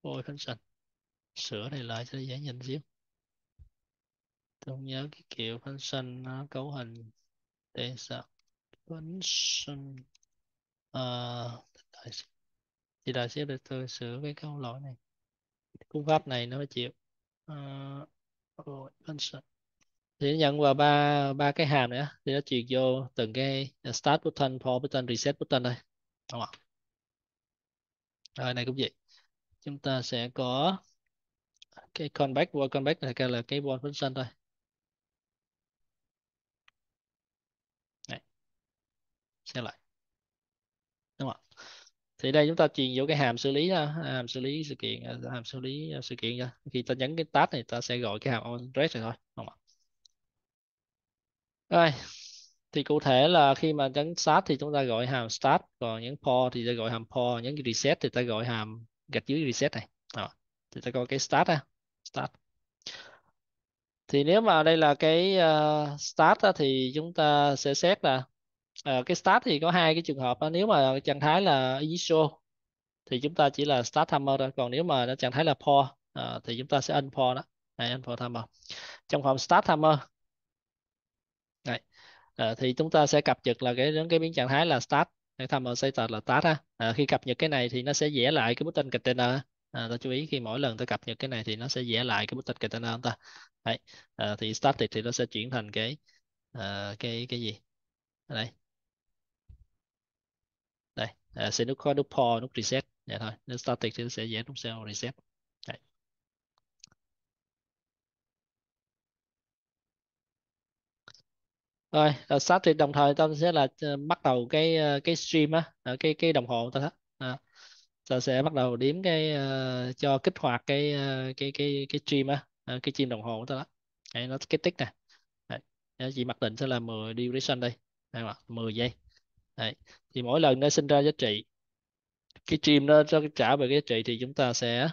Ôi khánh function sửa này lại cho dễ nhìn xíu. Tôi không nhớ cái kiểu function nó cấu hình để sao. Function à, ờ, thì đại xíu để tôi sửa cái câu lỗi này. Cú pháp này nó chịu. Ờ, uh, function thì nó nhận vào ba ba cái hàm nữa. Thì nó chuyển vô từng cái start button, pause button, reset button đây. Đúng không rồi này cũng vậy. Chúng ta sẽ có cái callback void callback này là cái void function thôi. Này xem lại. Đúng không thì đây chúng ta truyền vô cái hàm xử lý đó, hàm xử lý sự kiện à, hàm xử lý à, sự kiện cho. Khi ta nhấn cái tab này ta sẽ gọi cái hàm on address này thôi đúng không ạ? Rồi thì cụ thể là khi mà nhấn start thì chúng ta gọi hàm start còn nhấn pause thì ta gọi hàm pause nhấn reset thì ta gọi hàm gạch dưới reset này đó. thì ta có cái start ha start thì nếu mà đây là cái ờ, uh, start thì chúng ta sẽ xét là uh, cái start thì có hai cái trường hợp đó. nếu mà trạng thái là initial thì chúng ta chỉ là start timer thôi còn nếu mà nó trạng thái là pause uh, ờ, thì chúng ta sẽ unpause đó này unpause timer trong phòng start timer à, thì chúng ta sẽ cập nhật là cái cái biến trạng thái là start cái ở status là start ha. À, khi cập nhật cái này thì nó sẽ vẽ lại cái button container. À, ta chú ý khi mỗi lần ta cập nhật cái này thì nó sẽ vẽ lại cái button container chúng ta. Đấy. À, thì static thì nó sẽ chuyển thành cái à, cái cái gì? Đây. Đây à, sẽ nút có nút pause nút reset. Vậy thôi nếu static thì nó sẽ vẽ nút cell reset. Rồi ờ, start thì đồng thời tao sẽ là ờ, bắt đầu cái ờ, cái stream á ờ, cái cái đồng hồ ta à, ta sẽ bắt đầu điểm cái uh, cho kích hoạt cái uh, cái cái cái stream á uh, cái stream đồng hồ của ta đó. Đấy, nó cái tích nè. Đấy, chị mặc định sẽ là 10 duration đây. Đây mà, 10 giây. Đấy. thì mỗi lần nó sinh ra giá trị cái stream nó cho trả về cái giá trị thì chúng ta sẽ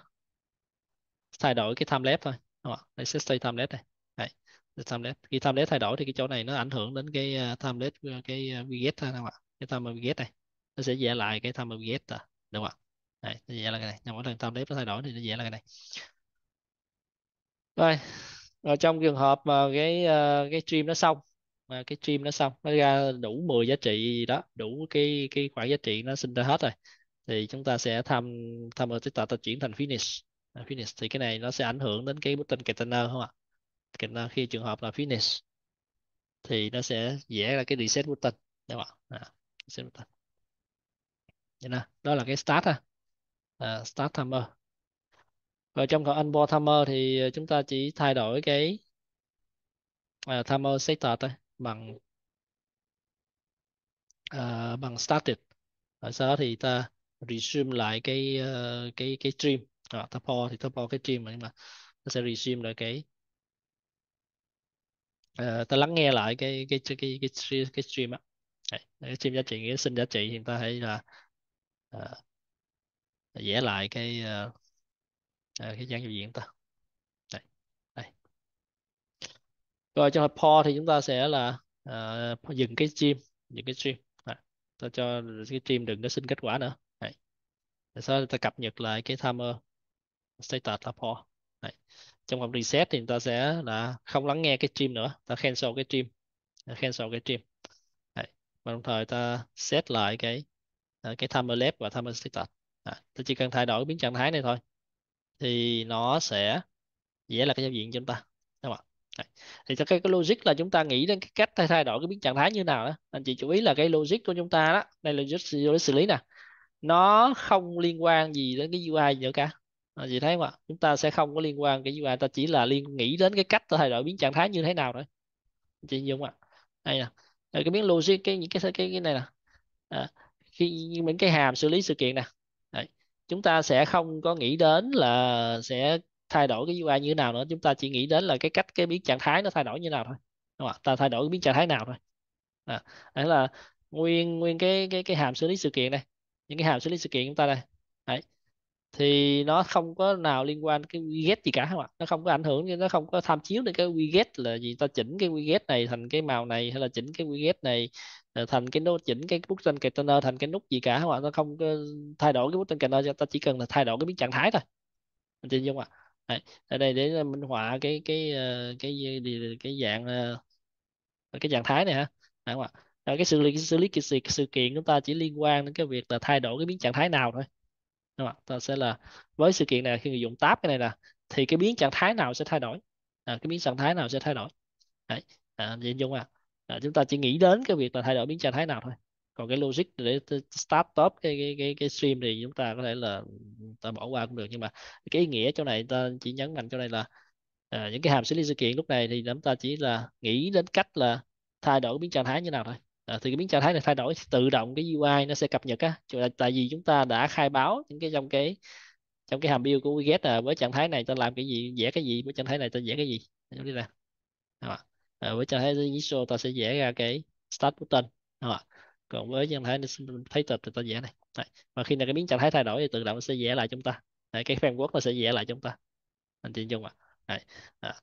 thay đổi cái time lapse thôi. Đúng không? đây sẽ stay time lapse này. Đấy time khi time lapse thay đổi thì cái chỗ này nó ảnh hưởng đến cái uh, time à, cái uh, thôi không ạ? Cái time viget này nó sẽ vẽ lại cái time viget à đúng không ạ? Đấy, nó vẽ lại cái này. Nhưng mỗi lần time lapse nó thay đổi thì nó vẽ lại cái này. Rồi ở trong trường hợp mà cái cái stream nó xong mà cái stream nó xong nó ra đủ 10 giá trị đó đủ cái cái khoản giá trị nó sinh ra hết rồi thì chúng ta sẽ tham tham ở ta, ta chuyển thành finish. Finish thì cái này nó sẽ ảnh hưởng đến cái button container không ạ? Là khi trường hợp là finish thì nó sẽ dễ ra cái reset button. Đúng không ạ? À, reset button. Vậy nè, đó là cái start ha. À, start timer. Rồi trong còn onboard timer thì chúng ta chỉ thay đổi cái uh, timer setter thôi bằng uh, bằng started. Rồi sau đó thì ta resume lại cái uh, cái cái stream. À, ta thì ta pause cái stream nhưng mà nó sẽ resume lại cái Ờ, uh, ta lắng nghe lại cái cái cái cái cái, cái stream á cái stream giá trị nghĩa sinh giá trị thì ta hãy là uh, vẽ lại cái uh, cái dáng giao diện ta đây. đây rồi trong hợp pause thì chúng ta sẽ là uh, dừng cái stream dừng cái stream à, ta cho cái stream đừng có sinh kết quả nữa đây. sau đó ta cập nhật lại cái timer status là pause Đấy trong vòng reset thì chúng ta sẽ là không lắng nghe cái stream nữa ta cancel cái stream. Cancel cái stream. Đấy. và đồng thời ta set lại cái à, cái timer left và timer status. À, ta chỉ cần thay đổi biến trạng thái này thôi. Thì nó sẽ dễ là cái giao diện cho chúng ta. Đúng không ạ? Thì cho cái, cái logic là chúng ta nghĩ đến cái cách thay, thay đổi cái biến trạng thái như nào đó. Anh chị chú ý là cái logic của chúng ta đó đây là logic xử lý nè. Nó không liên quan gì đến cái UI gì nữa cả à, chị thấy không ạ chúng ta sẽ không có liên quan cái gì mà ta chỉ là liên nghĩ đến cái cách ta thay đổi biến trạng thái như thế nào thôi. Chị dùng ạ. Đây nè cái biến logic cái những cái cái cái này nè. À, khi những cái hàm xử lý sự kiện nè. Đấy. chúng ta sẽ không có nghĩ đến là sẽ thay đổi cái UI như thế nào nữa chúng ta chỉ nghĩ đến là cái cách cái biến trạng thái nó thay đổi như nào thôi. Đúng không? ta thay đổi cái biến trạng thái nào thôi. À, đấy là nguyên nguyên cái cái cái hàm xử lý sự kiện này những cái hàm xử lý sự kiện chúng ta đây. Đấy thì nó không có nào liên quan cái widget gì cả không ạ nó không có ảnh hưởng nó không có tham chiếu đến cái widget là gì ta chỉnh cái widget này thành cái màu này hay là chỉnh cái widget này ờ, thành cái nút chỉnh cái bút tranh container thành cái nút gì cả hoặc nó không có thay đổi cái bút tranh container ta chỉ cần là thay đổi cái biến trạng thái thôi. Anh tin không ạ? Đấy. ở đây để minh họa cái cái ờ, cái cái, cái dạng ờ, cái trạng thái này ha Đấy không ạ? Cái xử lý xử lý cái sự, sự kiện chúng ta chỉ liên quan đến cái việc là thay đổi cái biến trạng thái nào thôi đúng không ta sẽ là với sự kiện này khi người dùng tab cái này là thì cái biến trạng thái nào sẽ thay đổi? À, cái biến trạng thái nào sẽ thay đổi? Đấy à, vậy dung à. à chúng ta chỉ nghĩ đến cái việc là thay đổi biến trạng thái nào thôi. Còn cái logic để start stop cái cái cái cái stream thì chúng ta có thể là ừ, ta bỏ qua cũng được. Nhưng mà cái ý nghĩa chỗ này ta chỉ nhấn mạnh chỗ này là à, những cái hàm xử lý sự kiện lúc này thì chúng ta chỉ là nghĩ đến cách là thay đổi biến trạng thái như nào thôi à, thì cái biến trạng thái này thay đổi tự động cái UI nó sẽ cập nhật á tại vì chúng ta đã khai báo những cái trong cái trong cái hàm build của widget là với trạng thái này ta làm cái gì vẽ cái gì với trạng thái này ta vẽ cái gì giống như là à, với trạng thái initial ta sẽ vẽ ra cái start button à, còn với trạng thái thấy tập thì ta vẽ này Đấy. và khi nào cái biến trạng thái thay đổi thì tự động nó sẽ vẽ lại chúng ta Đấy, cái framework nó sẽ vẽ lại chúng ta anh chị chung ạ à. à.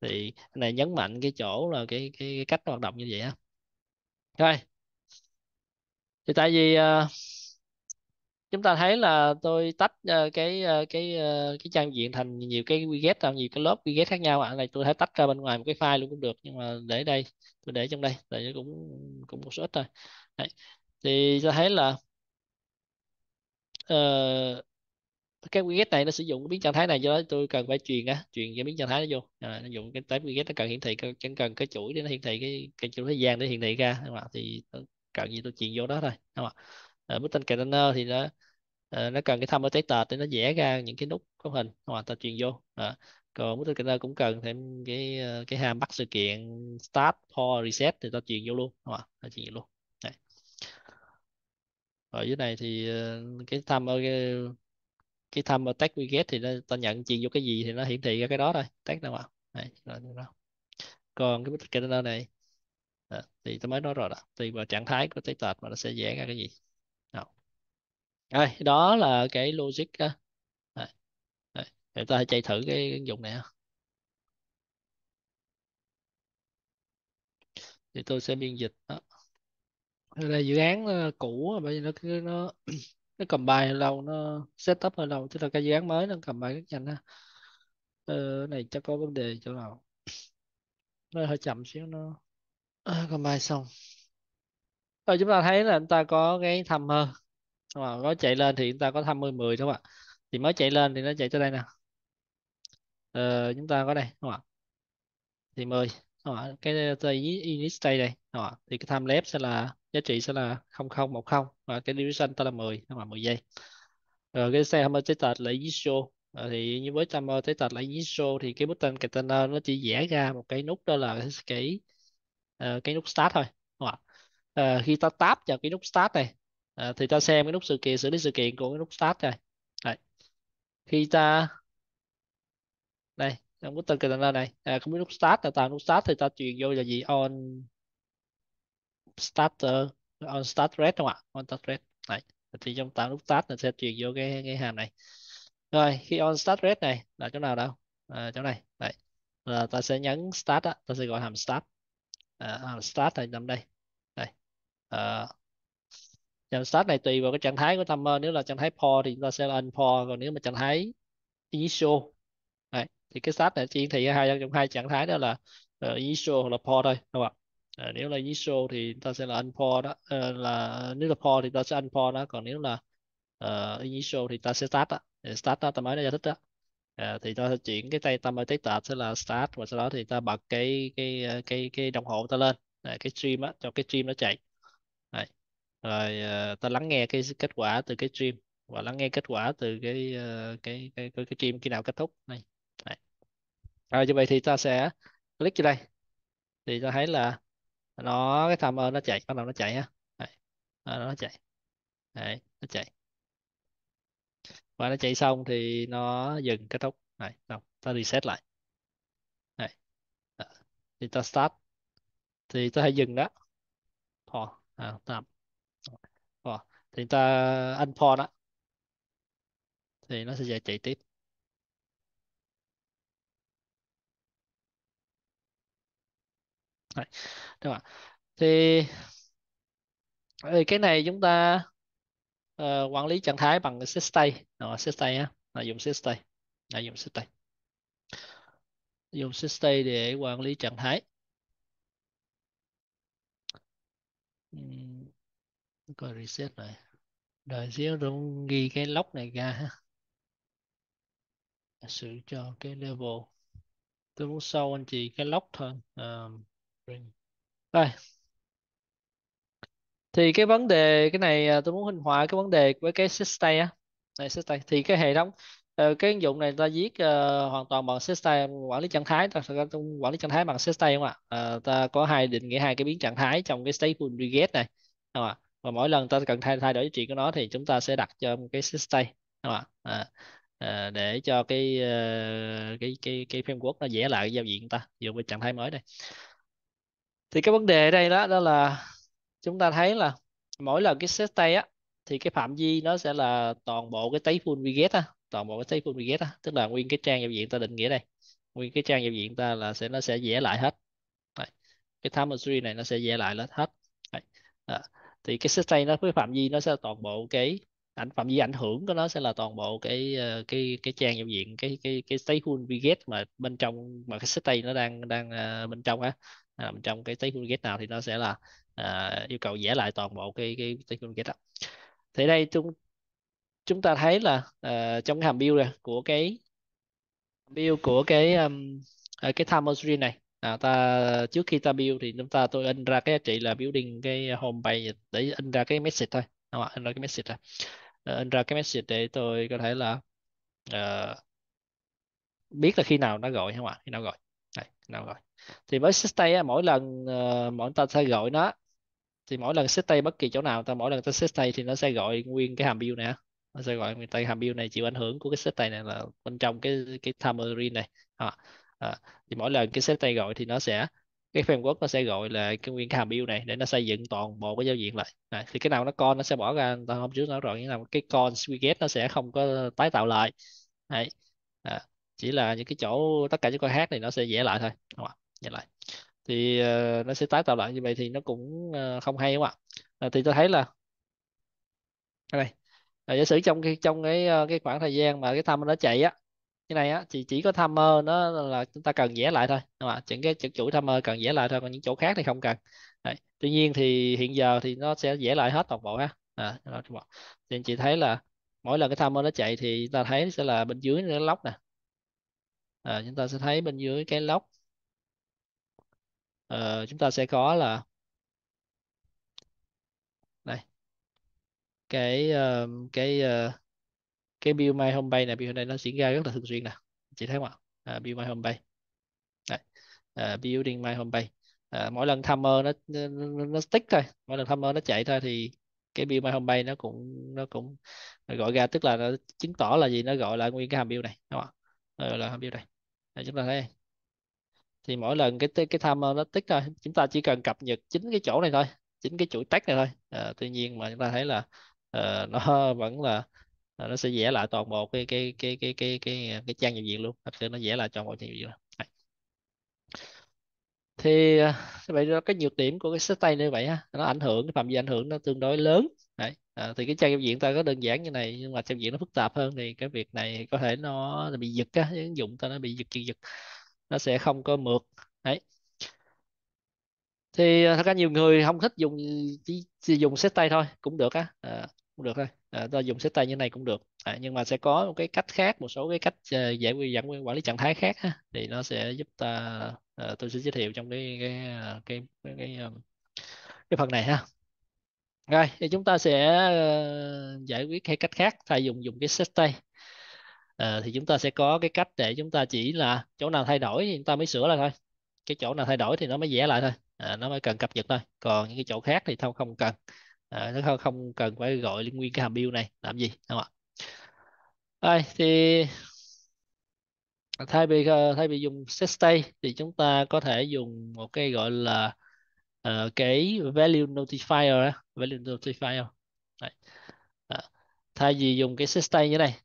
thì này nhấn mạnh cái chỗ là cái cái, cái cách hoạt động như vậy á rồi thì tại vì ờ, chúng ta thấy là tôi tách uh, cái uh, cái uh, cái trang diện thành nhiều cái widget thành nhiều cái lớp widget khác nhau ạ à. này tôi thấy tách ra bên ngoài một cái file luôn cũng được nhưng mà để đây tôi để trong đây tại nó cũng cũng một số ít thôi Đấy. thì ta thấy là uh, cái widget này nó sử dụng cái biến trạng thái này do đó tôi cần phải truyền á truyền cái biến trạng thái nó vô à, nó dùng cái type widget nó cần hiển thị chẳng cần cái chuỗi để nó hiển thị cái cái chuỗi thời gian để hiển thị ra đúng không? thì cần gì tôi truyền vô đó thôi đúng không? ở à, bức tranh container thì nó à, nó cần cái thăm ở tờ để nó vẽ ra những cái nút cấu hình hoặc ta truyền vô à, còn bức tranh container cũng cần thêm cái à, cái hàm bắt sự kiện start pause reset thì ta truyền vô luôn đúng không? ta truyền vô luôn ở dưới này thì cái thăm ở cái cái thăm tag widget thì nó ta nhận chuyện vô cái gì thì nó hiển thị ra cái đó thôi tag đâu ạ còn cái bức container này à, thì tôi mới nói rồi đó tùy vào trạng thái của tế tệt mà nó sẽ vẽ ra cái gì đó. Rồi, đó là cái logic đó. Đây. Đây. Để ta chạy thử cái ứng dụng này thì tôi sẽ biên dịch đó. đây là dự án ờ, cũ bởi vì nó nó nó combine lâu nó setup hơi lâu chứ là cái dự án mới nó cầm bài rất nhanh ha. Ờ, này chắc có vấn đề chỗ nào? Nó hơi chậm xíu nó ờ, à, bài xong. Rồi chúng ta thấy là chúng ta có cái timer mà ờ, có chạy lên thì chúng ta có timer 10 đúng không ạ? Thì mới chạy lên thì nó chạy tới đây nè. Ờ, chúng ta có đây đúng không ạ? Thì 10 đúng không ạ? Cái init state đây đúng không ạ? Thì cái thăm lapse sẽ là giá trị sẽ là 0010 và cái duration ta là 10 đúng là 10 giây. Rồi cái xe timer status là initial à, thì như với timer status là initial thì cái button container nó chỉ vẽ ra một cái nút đó là cái uh, cái nút start thôi. Đúng không ạ? Uh, khi ta tap vào cái nút start này uh, thì ta xem cái nút sự kiện xử lý sự kiện của cái nút start này. Đấy. khi ta đây trong button container này à, không biết nút start là tạo nút start thì ta truyền vô là gì? On starter on start ờ, ờ, red không ạ? On start red này thì trong tạo nút start là sẽ truyền vô cái cái hàm này. Rồi khi on start red này là chỗ nào đâu? À, chỗ này đây là ờ, ta sẽ nhấn start á ta sẽ gọi hàm start. À, hàm start này nằm đây. Đây. À, hàm start này tùy vào cái trạng thái của timer. Nếu là trạng thái pause thì chúng ta sẽ là unpause còn nếu mà trạng thái initial Đấy. thì cái start này chỉ thị hai trong hai trạng thái đó là uh, initial hoặc là pause thôi đúng không ạ? À, nếu là initial thì ta sẽ là unpause đó. À, là nếu là pause thì ta sẽ unpause đó. Còn nếu là ờ, uh, initial thì ta sẽ start đó thì start đó ta mới đã giải thích đó. À, thì ta sẽ chuyển cái tay ta mới tạp sẽ là start và sau đó thì ta bật cái cái cái cái đồng hồ ta lên. À, cái stream á cho cái stream nó chạy. Đấy. rồi uh, ta lắng nghe cái kết quả từ cái stream và lắng nghe kết quả từ cái uh, cái cái cái, cái stream khi nào kết thúc. Này Đấy. rồi như vậy thì ta sẽ click vào đây. Thì ta thấy là nó cái timer nó chạy bắt đầu nó chạy ha Đấy. nó chạy. Đấy, nó chạy. Và nó chạy xong thì nó dừng kết thúc. Này xong ta reset lại. Này thì ta start. Thì ta hãy dừng đó pause à, tạm. Pause thì ta unpause đó thì nó sẽ chạy tiếp. Đấy. được không? thì thì cái này chúng ta uh, quản lý trạng thái bằng sysday đó sysday á. Là dùng sysday là dùng sysday dùng sysday để quản lý trạng thái. Coi reset này đợi xíu tôi ghi cái lock này ra ha. Sử cho cái level. Tôi muốn sâu anh chị cái lock thôi. Um, rồi. Thì cái vấn đề cái này à, tôi muốn hình họa cái vấn đề với cái sysday á. Này sysday thì cái hệ thống ờ, cái ứng dụng này ta viết ờ, hoàn toàn bằng sysday quản lý trạng thái. Ta ta quản lý trạng thái bằng sysday không ạ? Ờ, ta có hai định nghĩa hai cái biến trạng thái trong cái stateful reget này không ạ? Và mỗi lần ta cần thay thay đổi giá trị của nó thì chúng ta sẽ đặt cho một cái sysday không ạ? À, à, để cho cái ờ, cái cái cái framework nó vẽ lại cái giao diện ta dùng với trạng thái mới đây thì cái vấn đề ở đây đó đó là chúng ta thấy là mỗi lần cái set tay á, thì cái phạm vi nó sẽ là toàn bộ cái stateful widget á, toàn bộ cái stateful widget á tức là nguyên cái trang giao diện ta định nghĩa đây, nguyên cái trang giao diện ta là sẽ, nó sẽ vẽ lại hết Đấy. cái timer tree này nó sẽ vẽ lại hết hết Đấy. Đó. thì cái set tay nó với phạm vi nó sẽ là toàn bộ cái ảnh, phạm vi ảnh hưởng của nó sẽ là toàn bộ cái ờ, cái cái trang giao diện, cái cái cái stateful widget mà bên trong, mà cái set tay nó đang đang ờ, bên trong á um, trong cái statement get nào thì nó sẽ là uh, yêu cầu vẽ lại toàn bộ cái cái technology đó. Thì đây chúng chúng ta thấy là uh, trong cái hàm build này của cái build của cái um, cái time screen này à, ta trước khi ta build thì chúng ta tôi in ra cái giá trị là building cái home page để in ra cái message thôi. Đúng không? in ra cái message thôi uh, in ra cái message để tôi có thể là uh, biết là khi nào nó gọi không ạ? Khi nào gọi. Đây, khi nào gọi thì với stay mỗi lần ờ, mỗi ta sẽ gọi nó thì mỗi lần stay bất kỳ chỗ nào ta mỗi lần ta stay thì nó sẽ gọi nguyên cái hàm build này nó sẽ gọi nguyên tay hàm build này chịu ảnh hưởng của cái stay này là bên trong cái cái tamarin này. À, à, thì mỗi lần cái stay gọi thì nó sẽ cái framework nó sẽ gọi là cái nguyên cái hàm build này để nó xây dựng toàn bộ cái giao diện lại. À, thì cái nào nó con nó sẽ bỏ ra ta hôm trước nói rồi như mà cái con widget nó sẽ không có tái tạo lại. Đấy. À, chỉ là những cái chỗ tất cả những con hát này nó sẽ vẽ lại thôi nhìn lại. Thì uh, nó sẽ tái tạo lại như vậy thì nó cũng uh, không hay đúng không ạ? Ờ, thì tôi thấy là đây à, giả sử trong cái trong cái cái khoảng thời gian mà cái timer nó chạy á cái này á thì chỉ có timer nó là chúng ta cần vẽ lại thôi đúng không ạ? Những cái chuỗi timer cần vẽ lại thôi còn những chỗ khác thì không cần. Đấy. tuy nhiên thì hiện giờ thì nó sẽ vẽ lại hết toàn bộ ha. À, thì chị thấy là mỗi lần cái timer nó chạy thì ta thấy sẽ là bên dưới cái lóc nè. À, chúng ta sẽ thấy bên dưới cái lóc uh, chúng ta sẽ có là đây. Cái uh, cái uh, cái build my home bay này build này nó diễn ra rất là thường xuyên nè. Chị thấy không ạ? Uh, build my homepage đây. Uh, building my homepage uh, mỗi lần timer nó, nó nó stick thôi mỗi lần timer nó chạy thôi thì cái build my home bay nó cũng nó cũng gọi ra tức là nó chứng tỏ là gì? Nó gọi là nguyên cái hàm build này đúng không ạ? Gọi là hàm build này. Đây, chúng ta thấy thì mỗi lần cái cái timer nó tích thôi. Chúng ta chỉ cần cập nhật chính cái chỗ này thôi chính cái chuỗi tách này thôi. À, tuy nhiên mà chúng ta thấy là uh, nó vẫn là ờ, nó sẽ vẽ lại toàn bộ cái cái cái cái cái cái cái trang giao diện luôn. Thật sự nó vẽ lại toàn bộ trang giao diện thì vậy đó cái nhược điểm của cái sách tay như vậy ha. Nó ảnh hưởng cái phạm vi ảnh hưởng nó tương đối lớn. Đấy. À, thì cái trang giao diện ta có đơn giản như này nhưng mà trang diện nó phức tạp hơn thì cái việc này có thể nó bị giật á. Ứng dụng ta nó bị giật giật giật nó sẽ không có mượt. Đấy. Thì à, thật ra nhiều người không thích dùng chỉ, chỉ dùng xếp tay thôi cũng được á. À, cũng được thôi. À, ta dùng xếp tay như này cũng được. À, nhưng mà sẽ có một cái cách khác một số cái cách uh, giải quyết giải quản lý trạng thái khác á, thì nó sẽ giúp ta uh, tôi sẽ giới thiệu trong cái cái cái cái, cái, cái, phần này ha. Rồi thì chúng ta sẽ uh, giải quyết cái cách khác thay dùng dùng cái set tay à, thì chúng ta sẽ có cái cách để chúng ta chỉ là chỗ nào thay đổi thì chúng ta mới sửa lại thôi. Cái chỗ nào thay đổi thì nó mới vẽ lại thôi. À, nó mới cần cập nhật thôi. Còn những cái chỗ khác thì thôi không cần. À, nó không không cần phải gọi nguyên cái hàm build này. Làm gì? Đúng không ạ? À, thì thay vì thay vì dùng set state thì chúng ta có thể dùng một cái gọi là uh, cái value notifier value notifier. Đấy. À, thay vì dùng cái set state như này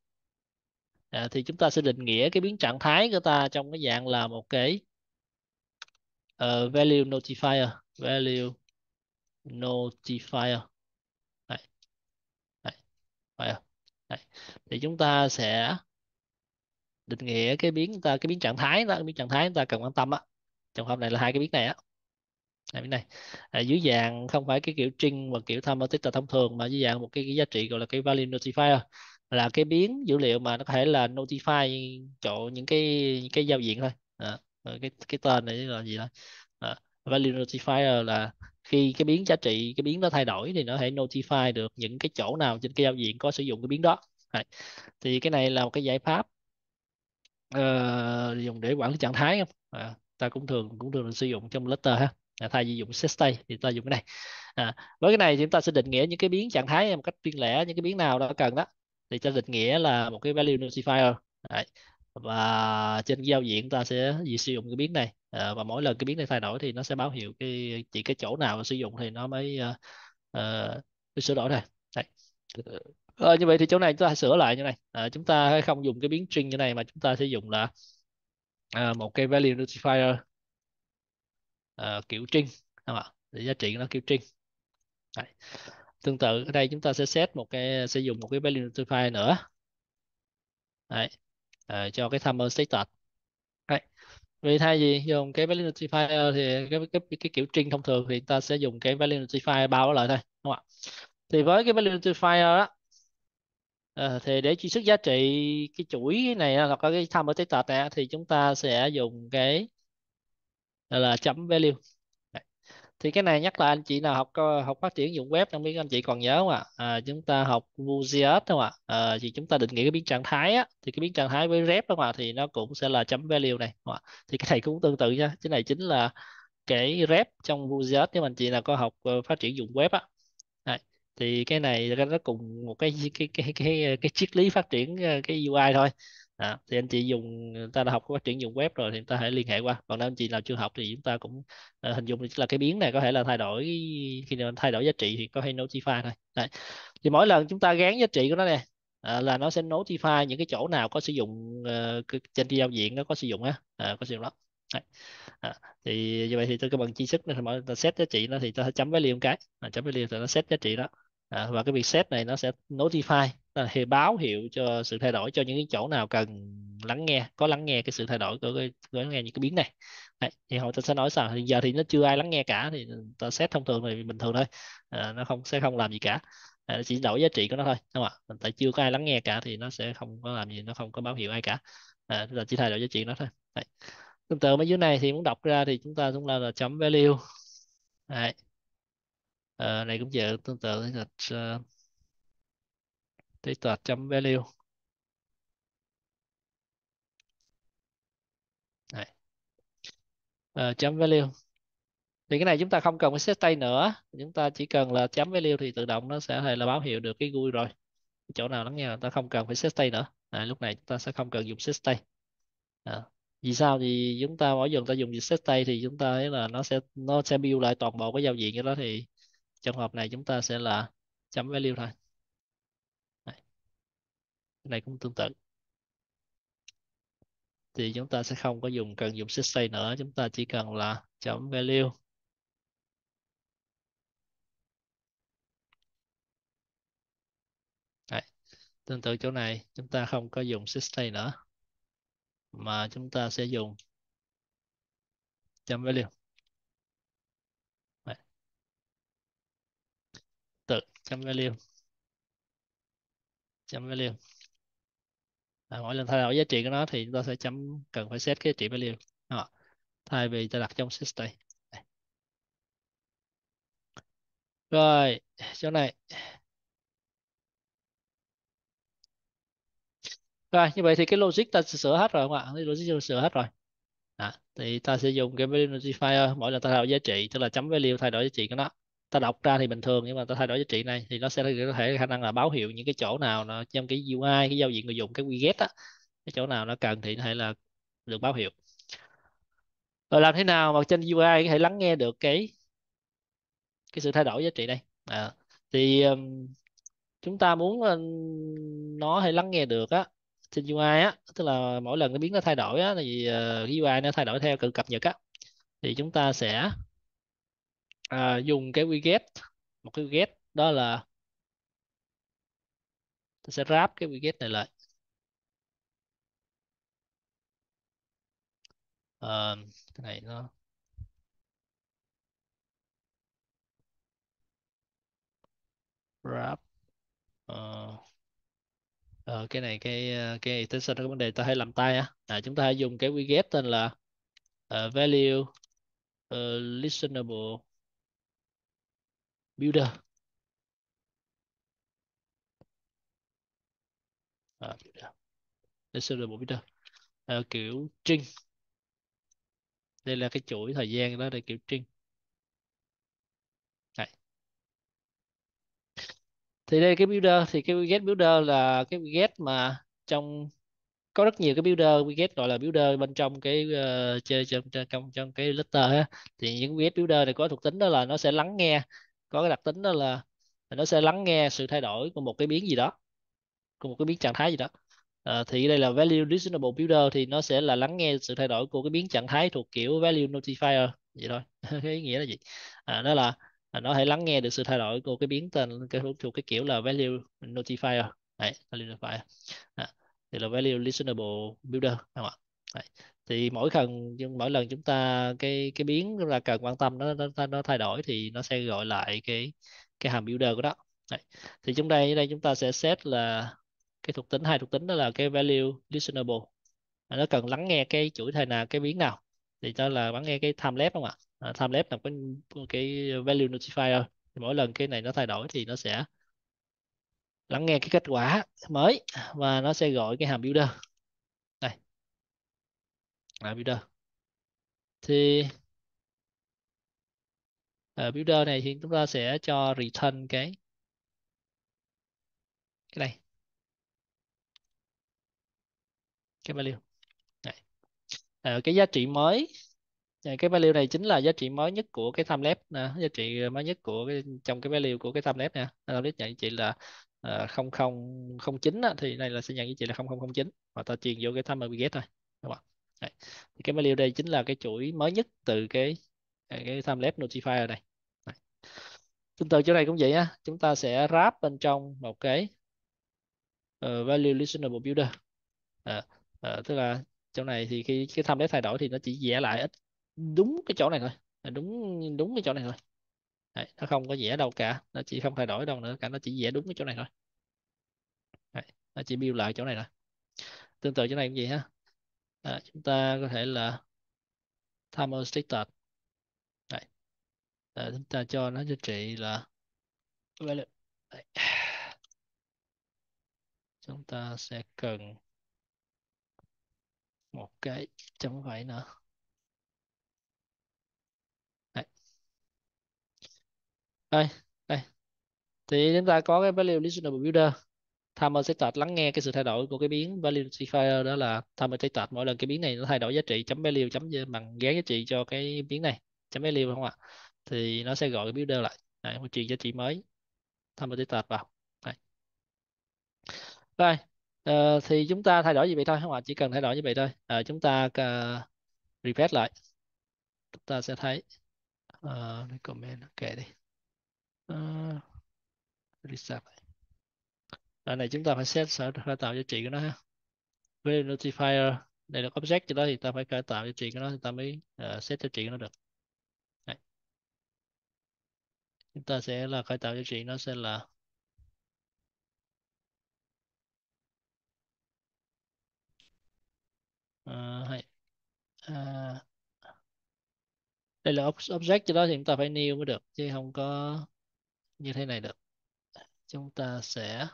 à, thì chúng ta sẽ định nghĩa cái biến trạng thái của ta trong cái dạng là một cái uh, value notifier value notifier Đấy. Đấy. Đấy. thì chúng ta sẽ định nghĩa cái biến ta cái biến trạng thái đó cái biến trạng thái chúng ta cần quan tâm á trong hợp này là hai cái biến này á này biến này à, dưới dạng không phải cái kiểu string và kiểu time ờ, tích thông thường mà dưới dạng một cái, cái giá trị gọi là cái value notifier là cái biến dữ liệu mà nó có thể là notify chỗ những cái những cái giao diện thôi. À, cái cái tên này là gì đó. À, value notifier là khi cái biến giá trị cái biến nó thay đổi thì nó thể notify được những cái chỗ nào trên cái giao diện có sử dụng cái biến đó. À, thì cái này là một cái giải pháp uh, dùng để quản lý trạng thái không? À, ta cũng thường cũng thường sử dụng trong letter ha. À, thay vì dùng set state thì ta dùng cái này. À, với cái này thì chúng ta sẽ định nghĩa những cái biến trạng thái một cách riêng lẻ những cái biến nào đó cần đó thì ta định nghĩa là một cái value notifier Đấy. và trên giao diện ta sẽ gì sử dụng cái biến này. À, và mỗi lần cái biến này thay đổi thì nó sẽ báo hiệu cái chỉ cái chỗ nào sử dụng thì nó mới uh, uh, sửa đổi này Đấy. À, như vậy thì chỗ này chúng ta sửa lại như này. À, chúng ta không dùng cái biến string như này mà chúng ta sẽ dùng là à, một cái value notifier à, kiểu string. Không ạ? Để giá trị nó kiểu string. Đấy tương tự ở đây chúng ta sẽ set một cái sử dụng một cái value notifier nữa Đấy. À, cho cái timer status Đấy. vì thay vì dùng cái value notifier ờ, thì cái, cái, cái, cái kiểu string thông thường thì ta sẽ dùng cái value notifier bao lại thôi đúng không ạ thì với cái value notifier ờ, đó À, thì để truy xuất giá trị cái chuỗi này hoặc là cái timer status này thì chúng ta sẽ dùng cái là chấm value thì cái này nhắc là anh chị nào học ờ, học phát triển dụng web không biết anh chị còn nhớ không ạ? À, chúng ta học Vue.js không ạ. À, thì chúng ta định nghĩa cái biến trạng thái á thì cái biến trạng thái với rep không ạ thì nó cũng sẽ là chấm value này không ạ? Thì cái này cũng tương tự nha cái này chính là cái rep trong Vue.js nếu anh chị nào có học ờ, phát triển dụng web á. Thì cái này nó cùng một cái cái cái cái cái triết lý phát triển ờ, cái UI thôi à, thì anh chị dùng ta đã học phát triển dùng web rồi thì ta hãy liên hệ qua. Còn nếu anh chị nào chưa học thì chúng ta cũng uh, hình dung là cái biến này có thể là thay đổi khi nào thay đổi giá trị thì có thể notify thôi. Đấy. thì mỗi lần chúng ta gán giá trị của nó nè à, là nó sẽ notify những cái chỗ nào có sử dụng uh, trên giao diện nó có sử dụng á. À, có sử dụng đó. Đấy. À, thì như vậy thì tôi cái bằng chi sức này mọi ta set giá trị nó thì ta chấm với liên cái. À, chấm với liên thì nó set giá trị đó. À, và cái việc set này nó sẽ notify Ờ, thì báo hiệu cho sự thay đổi cho những cái chỗ nào cần lắng nghe có lắng nghe cái sự thay đổi của cái lắng nghe những cái biến này. Đấy, thì họ ta sẽ nói sao? Thì giờ thì nó chưa ai lắng nghe cả thì ta xét thông thường thì bình thường thôi. À, nó không sẽ không làm gì cả. À, chỉ đổi giá trị của nó thôi đúng không ạ? Tại chưa có ai lắng nghe cả thì nó sẽ không có làm gì nó không có báo hiệu ai cả. À, là chỉ thay đổi giá trị nó thôi. Đấy. tương tự mấy dưới này thì muốn đọc ra thì chúng ta cũng là, là chấm value. Đấy. À, này cũng vậy tương tự là uh, data chấm value. Này. Uh, chấm value. Thì cái này chúng ta không cần phải set tay nữa. Chúng ta chỉ cần là chấm value thì tự động nó sẽ là báo hiệu được cái GUI rồi. Chỗ nào lắng nghe ta không cần phải set tay nữa. À, lúc này chúng ta sẽ không cần dùng set tay à, vì sao? Thì chúng ta mỗi lần ta dùng set tay thì chúng ta thấy là nó sẽ nó sẽ build lại toàn bộ cái giao diện cái đó thì trong hợp này chúng ta sẽ là chấm value thôi cái này cũng tương tự. Thì chúng ta sẽ không có dùng, cần dùng state nữa, chúng ta chỉ cần là chấm value. Đấy. tương tự chỗ này, chúng ta không có dùng state nữa, mà chúng ta sẽ dùng chấm value. Tự chấm value. Chấm value à, mỗi lần thay đổi giá trị của nó thì chúng ta sẽ chấm cần phải set cái giá trị value. Đó. thay vì ta đặt trong system. Rồi chỗ này. Rồi như vậy thì cái logic ta sẽ sửa hết rồi không ạ? Cái logic sửa hết rồi. Đó. thì ta sẽ dùng cái value notifier mỗi lần ta thay đổi giá trị tức là chấm value thay đổi giá trị của nó ta đọc ra thì bình thường nhưng mà ta thay đổi giá trị này thì nó sẽ có thể khả năng là báo hiệu những cái chỗ nào nó trong cái UI cái giao diện người dùng cái widget á cái chỗ nào nó cần thì có thể là được báo hiệu. Rồi làm thế nào mà trên UI có thể lắng nghe được cái cái sự thay đổi giá trị đây? À, thì um, chúng ta muốn nó hay lắng nghe được á trên UI á tức là mỗi lần cái biến nó thay đổi á thì uh, cái UI nó thay đổi theo cự cập nhật á thì chúng ta sẽ à, dùng cái widget một cái widget đó là ta sẽ wrap cái widget này lại. À, cái này nó wrap uh, ờ, uh, ờ, cái này cái cái extension nó có vấn đề ta hay làm tay á. À, chúng ta hãy dùng cái widget tên là uh, value uh, listenable builder. À, builder. Listenable builder. À, kiểu string. Đây là cái chuỗi thời gian đó là kiểu string. Thì đây cái builder. Thì cái get builder là cái get mà trong có rất nhiều cái builder widget gọi là builder bên trong cái uh, chơi trong, trong trong cái letter á. Thì những widget builder này có thuộc tính đó là nó sẽ lắng nghe có cái đặc tính đó là nó sẽ lắng nghe sự thay đổi của một cái biến gì đó của một cái biến trạng thái gì đó. À, thì đây là value listenable builder thì nó sẽ là lắng nghe sự thay đổi của cái biến trạng thái thuộc kiểu value notifier vậy thôi. Cái ý nghĩa là gì? À, đó là à, nó hãy lắng nghe được sự thay đổi của cái biến tên cái thuộc cái kiểu là value notifier. Đấy value notifier. À, thì là value listenable builder không ạ thì mỗi lần mỗi lần chúng ta cái cái biến là cần quan tâm nó nó nó thay đổi thì nó sẽ gọi lại cái cái hàm builder của đó. Đấy. thì chúng đây ở đây chúng ta sẽ set là cái thuộc tính hai thuộc tính đó là cái value listenable. Nó cần lắng nghe cái chuỗi thời nào cái biến nào. Thì đó là lắng nghe cái time lapse không ạ? À, time lapse là cái cái value notifier thì mỗi lần cái này nó thay đổi thì nó sẽ lắng nghe cái kết quả mới và nó sẽ gọi cái hàm builder là builder. Thì ở builder này thì chúng ta sẽ cho return cái cái này. Cái value. Này. À, cái giá trị mới. À, cái value này chính là giá trị mới nhất của cái tham lép nè à, giá trị mới nhất của cái trong cái value của cái tham lép nè. Tham lapse nhận chị là uh, 0009 chín thì này là sẽ nhận với chị là 0009 và ta truyền vô cái timer get thôi đúng không Đấy. Thì cái value đây chính là cái chuỗi mới nhất từ cái à, cái timelapse notifier này Đấy. tương tự chỗ này cũng vậy á. Chúng ta sẽ wrap bên trong một cái uh, value listenable builder. À, à, tức là chỗ này thì khi cái timelapse thay đổi thì nó chỉ vẽ lại ít đúng cái chỗ này thôi. Đúng đúng cái chỗ này thôi. Đấy, nó không có vẽ đâu cả. Nó chỉ không thay đổi đâu nữa cả nó chỉ vẽ đúng cái chỗ này thôi. Đấy, nó chỉ build lại chỗ này thôi. Tương tự chỗ này cũng vậy ha à, chúng ta có thể là thermal status Đấy. À, chúng ta cho nó giá trị là Đấy. chúng ta sẽ cần một cái chấm phẩy nữa đây đây thì chúng ta có cái value listener builder timer lắng nghe cái sự thay đổi của cái biến value notifier đó là timer mỗi lần cái biến này nó thay đổi giá trị chấm value chấm bằng ghé giá trị cho cái biến này chấm value không ạ? Thì nó sẽ gọi cái builder lại. Đấy, truyền giá trị mới. Timer status vào. Đây. Rồi uh, thì chúng ta thay đổi như vậy thôi không ạ? Chỉ cần thay đổi như vậy thôi. Uh, chúng ta uh, refresh lại. Chúng ta sẽ thấy uh, comment kệ đi. Uh, reset lại này chúng ta phải set sở khởi tạo giá trị của nó ha. Với notifier đây là object cho đó thì ta phải khởi tạo giá trị của nó thì ta mới uh, set giá trị của nó được. Đấy. chúng ta sẽ là khởi tạo giá trị nó sẽ là uh, hay, uh, đây là object cho đó thì chúng ta phải new mới được chứ không có như thế này được. Chúng ta sẽ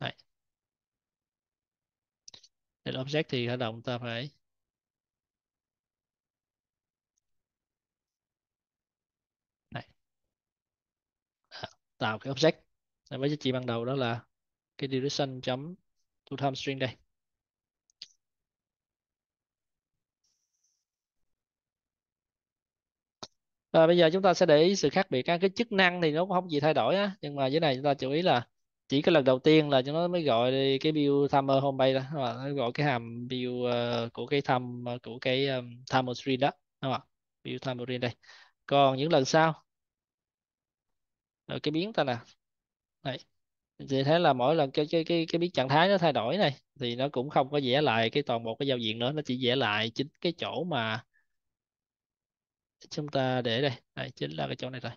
Đấy đây object thì khởi động ta phải Đấy. tạo cái object. Với giá trị ban đầu đó là cái duration chấm to time string đây. À, bây giờ chúng ta sẽ để ý sự khác biệt các cái chức năng thì nó cũng không gì thay đổi á. Nhưng mà dưới này chúng ta chú ý là chỉ cái lần đầu tiên là cho nó mới gọi cái build timer home bay đó mà nó gọi cái hàm build uh, ờ, của cái tham ờ, của cái ờ, um, timer string đó đúng không build timer string đây. Còn những lần sau? Rồi cái biến ta nè đây thì thế là mỗi lần cái cái cái cái biến trạng thái nó thay đổi này thì nó cũng không có vẽ lại cái toàn bộ cái giao diện nữa nó chỉ vẽ lại chính cái chỗ mà chúng ta để đây. Đây chính là cái chỗ này rồi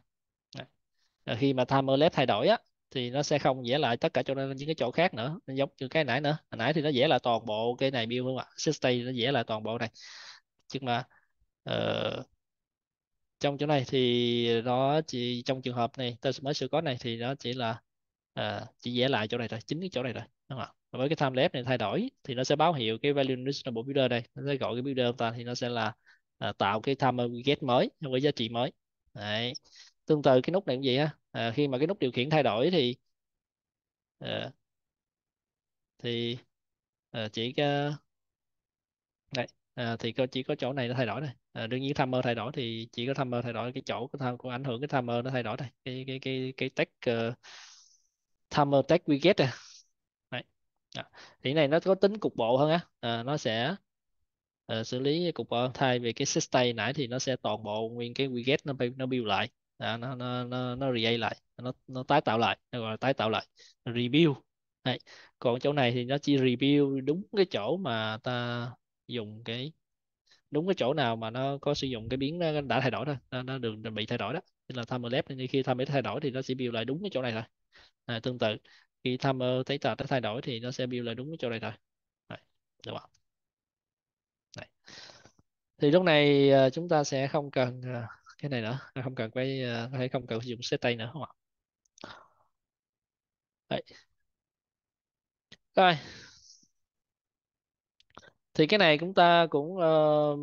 Rồi khi mà timer left thay đổi á thì nó sẽ không vẽ lại tất cả cho nên những cái chỗ khác nữa. Nó giống như cái nãy nữa. Hồi nãy thì nó vẽ lại toàn bộ cái này build không ạ? Stay nó vẽ lại toàn bộ này. Nhưng mà uh, trong chỗ này thì nó chỉ trong trường hợp này tôi mới sửa có này thì nó chỉ là uh, chỉ vẽ lại chỗ này thôi. Chính cái chỗ này rồi đúng không ạ? Với cái time left này thay đổi thì nó sẽ báo hiệu cái value reasonable builder đây. Nó sẽ gọi cái builder ta thì nó sẽ là uh, tạo cái timer get mới với giá trị mới. Đấy. tương tự cái nút này cũng vậy ha à, khi mà cái nút điều khiển thay đổi thì à, thì à, chỉ cái đây à, thì có chỉ có chỗ này nó thay đổi này. À, đương nhiên timer thay đổi thì chỉ có timer thay đổi cái chỗ cái tham của ảnh hưởng cái timer nó thay đổi này. Cái cái cái cái tag uh, timer tag widget này. Đấy. À, thì này nó có tính cục bộ hơn á. À, nó sẽ uh, xử lý cục bộ thay vì cái state nãy thì nó sẽ toàn bộ nguyên cái widget nó nó build lại đó, nó nó nó nó relay lại nó nó tái tạo lại nó gọi là tái tạo lại review Đấy. còn chỗ này thì nó chỉ review đúng cái chỗ mà ta dùng cái đúng cái chỗ nào mà nó có sử dụng cái biến nó đã thay đổi thôi nó, nó được bị thay đổi đó nên là timer left nên khi timer thay đổi thì nó sẽ build lại đúng cái chỗ này thôi à, tương tự khi timer thấy tạo thay đổi thì nó sẽ build lại đúng cái chỗ này thôi Đấy, được không? Đấy. thì lúc này à, chúng ta sẽ không cần à, cái này nữa à, không cần phải uh, có thể không cần sử dụng tay nữa không ạ? Đấy. rồi. Thì cái này chúng ta cũng uh,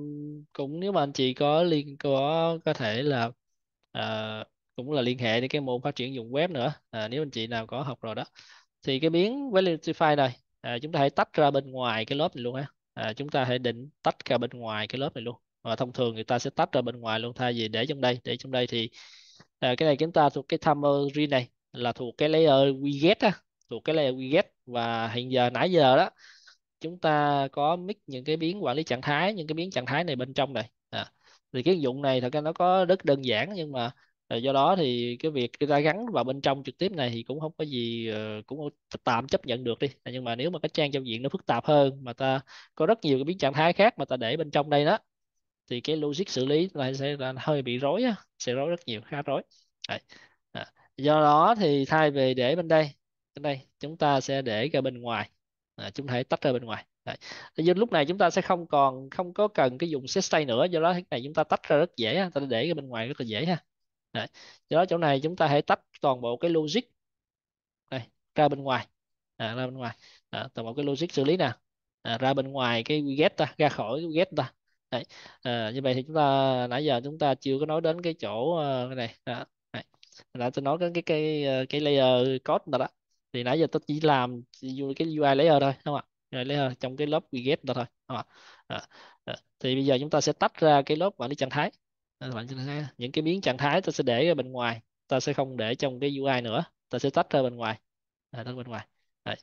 cũng nếu mà anh chị có liên có có thể là uh, cũng là liên hệ đến cái môn phát triển dùng web nữa à, nếu anh chị nào có học rồi đó. Thì cái biến validify này à, chúng ta hãy tách ra bên ngoài cái lớp này luôn ha. À, chúng ta hãy định tách ra bên ngoài cái lớp này luôn và thông thường người ta sẽ tách ra bên ngoài luôn thay vì để trong đây. Để trong đây thì à, cái này chúng ta thuộc cái timer này là thuộc cái layer widget á thuộc cái layer widget. Và hiện giờ nãy giờ đó chúng ta có mix những cái biến quản lý trạng thái những cái biến trạng thái này bên trong này. À, thì cái dụng này thật ra nó có rất đơn giản nhưng mà à, do đó thì cái việc người ta gắn vào bên trong trực tiếp này thì cũng không có gì ờ, cũng tạm chấp nhận được đi. Nhưng mà nếu mà cái trang giao diện nó phức tạp hơn mà ta có rất nhiều cái biến trạng thái khác mà ta để bên trong đây đó thì cái logic xử lý lại sẽ là hơi bị rối á sẽ rối rất nhiều khá rối. Đấy. À, do đó thì thay vì để bên đây bên đây chúng ta sẽ để ra bên ngoài. À, chúng ta hãy tách ra bên ngoài. Đấy. Do lúc này chúng ta sẽ không còn không có cần cái dùng set stay nữa do đó cái này chúng ta tách ra rất dễ ta để cái bên ngoài rất là dễ ha. Đấy. do đó chỗ này chúng ta hãy tách toàn bộ cái logic. Này ra bên ngoài. À, ra bên ngoài. À, toàn bộ cái logic xử lý nè. À, ra bên ngoài cái get ta ra khỏi cái get ta. Đấy. À, như vậy thì chúng ta nãy giờ chúng ta chưa có nói đến cái chỗ uh, cái này đó. Đấy. nãy tôi nói đến cái cái cái ờ, layer code đó, đó thì nãy giờ tôi chỉ làm cái UI layer thôi đúng không ạ layer trong cái lớp widget đó thôi không ạ à, à, thì bây giờ chúng ta sẽ tách ra cái lớp quản lý trạng thái những cái biến trạng thái ta sẽ để ra bên ngoài ta sẽ không để trong cái UI nữa ta sẽ tách ra bên ngoài à, tách bên ngoài Đấy.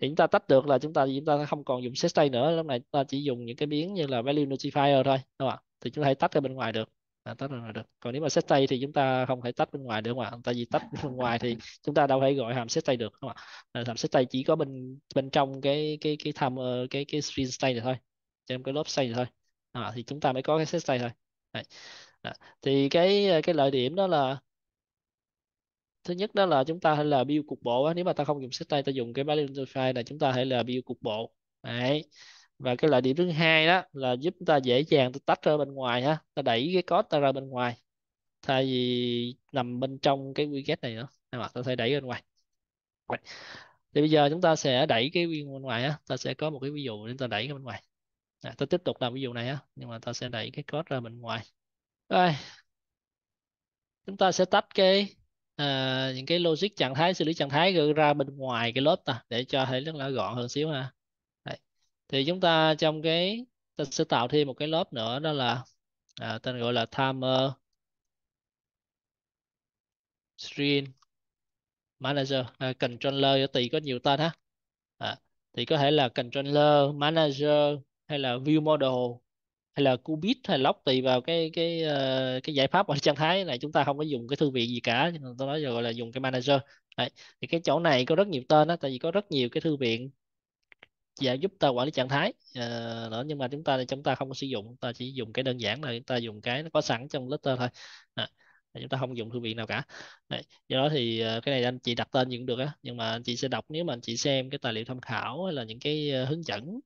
Thì chúng ta tách được là chúng ta chúng ta không còn dùng set state nữa. Lúc này chúng ta chỉ dùng những cái biến như là value notifier thôi đúng không ạ? Thì chúng ta hãy tách ra bên ngoài được. À, tách ra ngoài được. Còn nếu mà set state thì chúng ta không thể tách bên ngoài được không ạ? Tại vì tách bên ngoài thì chúng ta đâu thể gọi hàm set state được đúng không ạ? Hàm set state chỉ có bên bên trong cái cái cái tham ờ, cái cái string state này thôi. Trong cái lớp state này thôi. À, thì chúng ta mới có cái set state thôi. Đấy. À, thì cái cái lợi điểm đó là thứ nhất đó là chúng ta hãy là build cục bộ nếu mà ta không dùng set state ta dùng cái Validify là chúng ta hãy là build cục bộ. Đấy. và cái lợi điểm thứ hai đó là giúp ta dễ dàng ta tách ra bên ngoài ha. Ta đẩy cái code ta ra bên ngoài. Thay vì nằm bên trong cái widget này nữa. Mà ta sẽ đẩy ra bên ngoài. Thì bây giờ chúng ta sẽ đẩy cái viên bên ngoài á. Ta sẽ có một cái ví dụ để ta đẩy cái bên ngoài. À, ta tiếp tục làm ví dụ này á. Nhưng mà ta sẽ đẩy cái code ra bên ngoài. Rồi. Chúng ta sẽ tách cái à, những cái logic trạng thái xử lý trạng thái ra bên ngoài cái lớp ta để cho thấy rất là gọn hơn xíu ha. Đấy. thì chúng ta trong cái ta sẽ tạo thêm một cái lớp nữa đó là à, tên gọi là timer screen manager. À, controller tùy có nhiều tên ha. À, thì có thể là controller manager hay là view model hay là qubit hay lock tùy vào cái cái ờ, cái giải pháp ở trạng thái này chúng ta không có dùng cái thư viện gì cả tôi nói rồi gọi là dùng cái manager Đấy. thì cái chỗ này có rất nhiều tên đó tại vì có rất nhiều cái thư viện và giúp ta quản lý trạng thái uh, nhưng mà chúng ta chúng ta không có sử dụng ta chỉ dùng cái đơn giản là chúng ta dùng cái nó có sẵn trong letter thôi à, chúng ta không dùng thư viện nào cả Đấy. do đó thì uh, cái này anh chị đặt tên gì cũng được á nhưng mà anh chị sẽ đọc nếu mà anh chị xem cái tài liệu tham khảo hay là những cái uh, hướng dẫn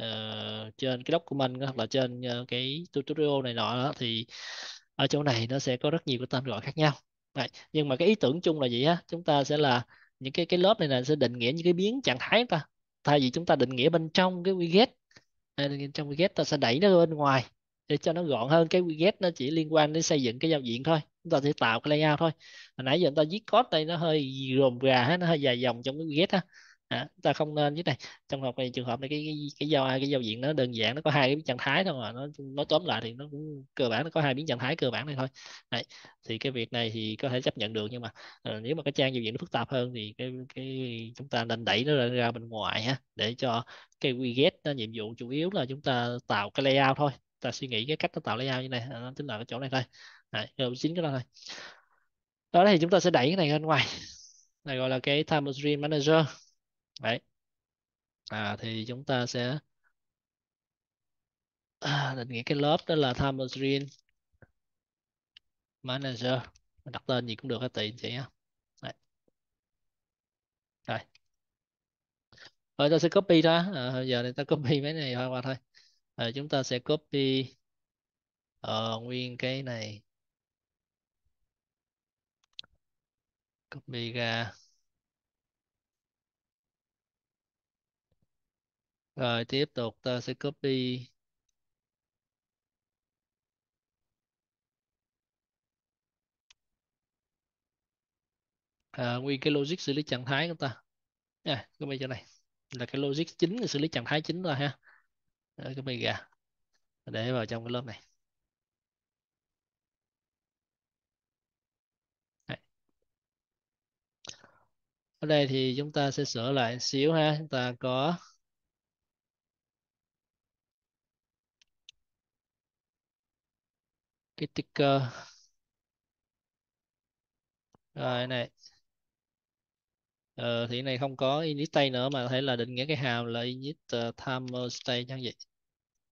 uh, trên cái document hoặc là trên uh, cái tutorial này nọ đó, thì ở chỗ này nó sẽ có rất nhiều cái tên gọi khác nhau. Đấy. nhưng mà cái ý tưởng chung là gì á chúng ta sẽ là những cái cái lớp này là sẽ định nghĩa những cái biến trạng thái ta. Thay vì chúng ta định nghĩa bên trong cái widget trong widget ta sẽ đẩy nó bên ngoài để cho nó gọn hơn. Cái widget nó chỉ liên quan đến xây dựng cái giao diện thôi chúng ta sẽ tạo cái layout thôi. Hồi nãy giờ chúng ta viết code đây nó hơi rườm rà nó hơi dài dòng trong cái widget á à, ta không nên như này trong hợp này trường hợp này cái cái, cái giao cái giao diện nó đơn giản nó có hai cái biến trạng thái thôi mà nó nói tóm lại thì nó cũng cơ bản nó có hai biến trạng thái cơ bản này thôi. Đấy. thì cái việc này thì có thể chấp nhận được nhưng mà uh, nếu mà cái trang giao diện nó phức tạp hơn thì cái cái chúng ta nên đẩy nó ra, ra bên ngoài ha để cho cái widget nó nhiệm vụ chủ yếu là chúng ta tạo cái layout thôi. Ta suy nghĩ cái cách nó tạo layout như này à, nó tính là cái chỗ này thôi. Đấy, rồi chính cái đó thôi. Đó thì chúng ta sẽ đẩy cái này ra ngoài này gọi là cái time stream manager đấy. À, thì chúng ta sẽ à, định nghĩa cái lớp đó là time screen manager. Đặt tên gì cũng được hết tùy chị nhé. Đấy. rồi. Rồi ta sẽ copy ra à, ờ, giờ thì ta copy mấy này qua thôi. À, chúng ta sẽ copy uh, nguyên cái này. Copy ra. Rồi tiếp tục ta sẽ copy. À, nguyên cái logic xử lý trạng thái của ta. À, copy chỗ này. Là cái logic chính xử lý trạng thái chính rồi ha. Rồi, copy ra để vào trong cái lớp này. Ở đây thì chúng ta sẽ sửa lại xíu ha. Chúng ta có cái ticker. Rồi này. Ờ, thì này không có init stay nữa mà có thể là định nghĩa cái hàm là init uh, ờ, timer stay như vậy